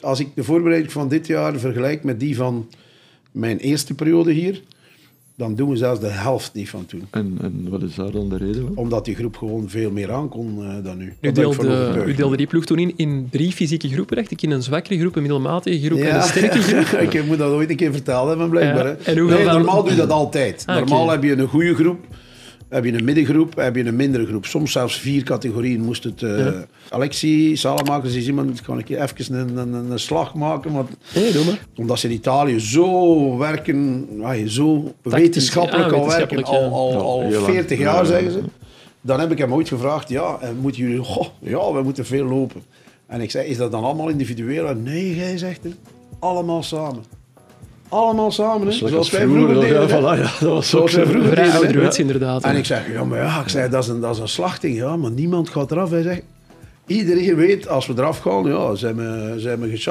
Als ik de voorbereiding van dit jaar vergelijk met die van mijn eerste periode hier, dan doen we zelfs de helft niet van toen. En, en wat is daar dan de reden van? Omdat die groep gewoon veel meer aan kon eh, dan nu. U deelde, u deelde die ploeg toen in, in drie fysieke groepen, dacht ik. In een zwakkere groep, een middelmatige groep en een sterke groep. ik moet dat ooit een keer vertellen hebben, blijkbaar. Ja. hè. En hoeveel nee, dan- normaal doe je dat altijd. Ah, normaal heb je een goede groep, heb je een middengroep, heb je een mindere groep. Soms zelfs vier categorieën moest het... eh Ja. Alexi Salamakers is iemand, kan ik even een, een, een, een slag maken, want Nee, doe maar. omdat ze in Italië zo werken, ah, zo wetenschappelijk ja, al werken, wetenschappelijk, al, ja. al, Ja, al heel lang. 40 jaar Ja, zeggen ze. Dan heb ik hem ooit gevraagd, ja, en moeten jullie, goh, ja, we moeten veel lopen. En ik zei, is dat dan allemaal individueel? Nee, jij zegt het, allemaal samen. Allemaal samen, hè? Zoals wij vroeger, vroeger ja, deden. hè. voilà, ja, dat was ook Zoals zo. wij vroeger Vrij ouderwets, inderdaad. En ja. ik zeg, ja, maar ja, ik zei, dat is een, dat is een slachting, ja, maar niemand gaat eraf. Hij zegt, iedereen weet, als we eraf gaan, ja, zijn we, zijn we